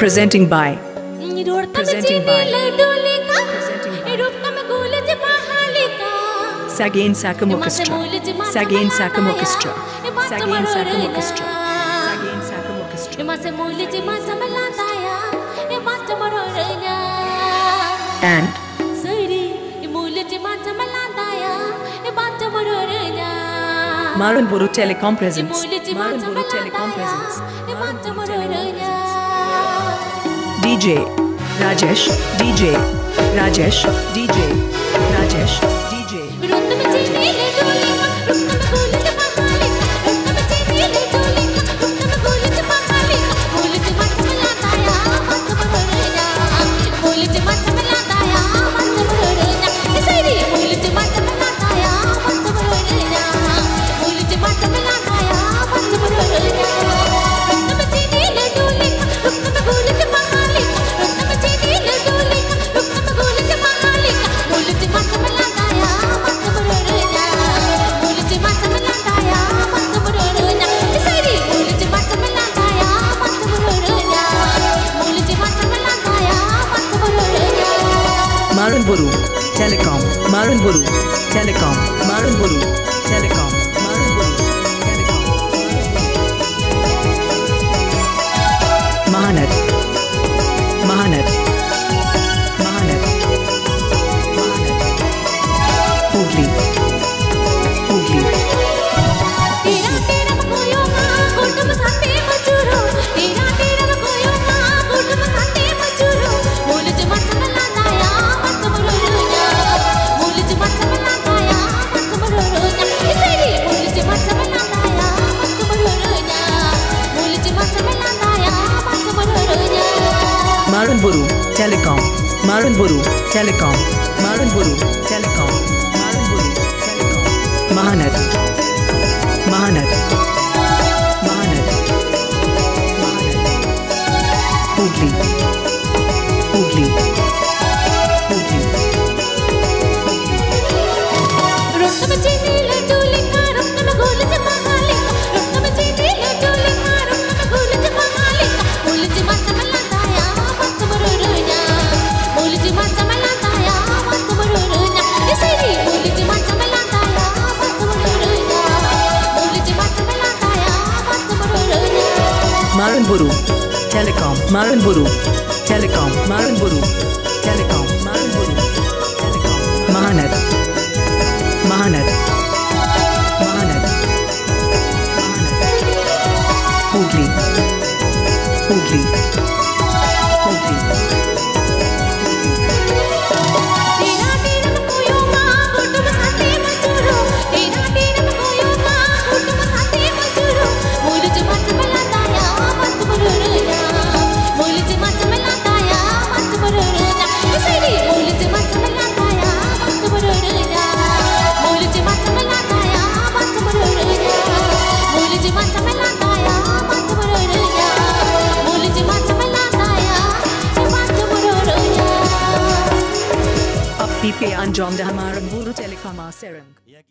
Presenting by Presenting Presenting by by- Presenting by Sagain Sakam Orchestra. Sagain Sakam Orchestra. Sagain Sakam Orchestra. Sagain Sakam Orchestra. And Marang Buru Telecom Presents. Marang Buru Telecom Presents. Marang Buru Telecom Presents. DJ Rajesh. DJ Rajesh. DJ Rajesh. DJ. Maranburu Telecom. Marang Buru Telecom. Marang Buru Telecom. Marang Buru Telecom. Marang Buru Telecom. Marang Buru Telecom. Marang Buru Telecom. Mahanet. Marang Buru Telecom. Marang Buru Telecom. Marang Buru Telecom. Marang Buru Telecom. Mahanet. पीपीआन जॉम हमारा गुरु telecom आसेरंग